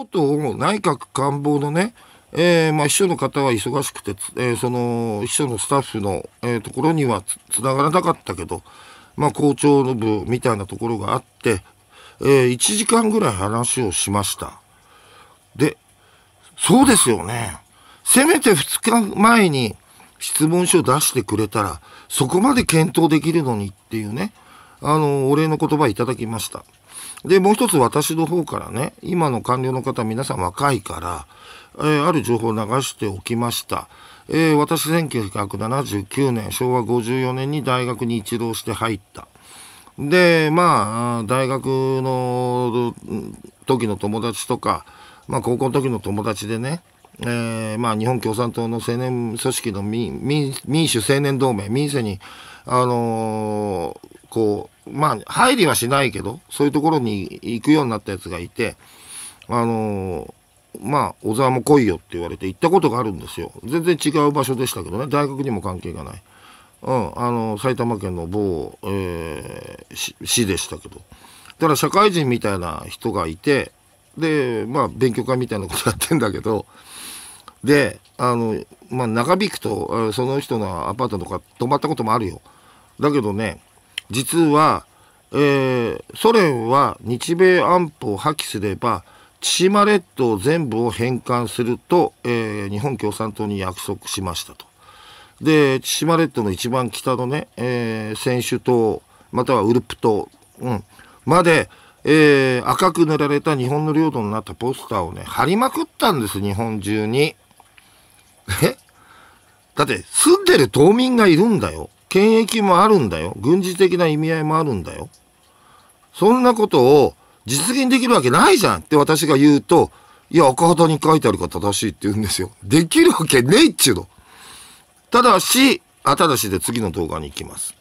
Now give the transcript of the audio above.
ことを内閣官房のね、えー、まあ秘書の方は忙しくて、えー、その秘書のスタッフの、えー、ところにはつながらなかったけど、まあ校長の部みたいなところがあって、えー、1時間ぐらい話をしました。で、そうですよね。せめて2日前に質問書を出してくれたら、そこまで検討できるのにっていうね、あの、お礼の言葉いただきました。で、もう一つ私の方からね、今の官僚の方皆さん若いから、えー、ある情報を流しておきました。えー、私1979年、昭和54年に大学に一浪して入った。で、まあ、大学の時の友達とか、まあ、高校の時の友達でね、えー、まあ、日本共産党の青年組織の民主青年同盟、民生に、あのー、こう、まあ、入りはしないけど、そういうところに行くようになったやつがいて、あのー、まあ、小沢も来いよって言われて行ったことがあるんですよ。全然違う場所でしたけどね、大学にも関係がない。うん、あの、埼玉県の某、えー、市でしたけど。だから社会人みたいな人がいて、で、まあ、勉強会みたいなことやってんだけど、で、あの、まあ、長引くと、その人のアパートとか泊まったこともあるよ。だけどね、実は、えー、ソ連は日米安保を破棄すれば、千島列島全部を返還すると、えー、日本共産党に約束しましたと。で、千島列島の一番北のね、えー、選手島、またはウルプ島、うん、まで、えー、赤く塗られた日本の領土になったポスターをね、貼りまくったんです、日本中に。え？だって、住んでる島民がいるんだよ。権益もあるんだよ。軍事的な意味合いもあるんだよ。そんなことを実現できるわけないじゃんって私が言うと、いや、赤旗に書いてあるから正しいって言うんですよ。できるわけねえっちゅうの。ただし、あ、ただしで次の動画に行きます。